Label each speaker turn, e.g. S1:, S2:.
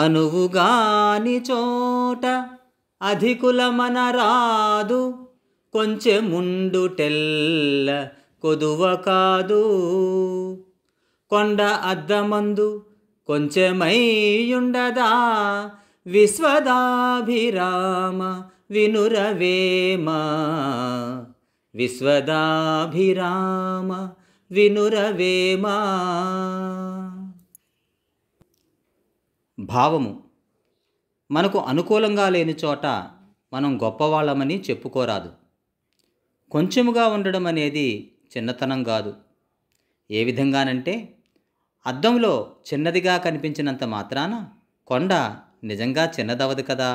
S1: అనువుగాని చోట అధికులమన రాదు కొంచెముండుటెల్ల కొదువ కాదు. కొండ అద్దమందు కొంచెమైయుండదా విశ్వదాభిరామ వినురవేమ. విశ్వదాభిరామ వినురవేమా. భావము. మనకు అనుకూలంగా లేని చోట మనం గొప్పవాళ్ళమని చెప్పుకోరాదు. కొంచెముగా ఉండడం అనేది చిన్నతనం కాదు. ఏ విధంగానంటే అద్దంలో చిన్నదిగా కనిపించినంత మాత్రాన కొండ నిజంగా చిన్నదవదు కదా.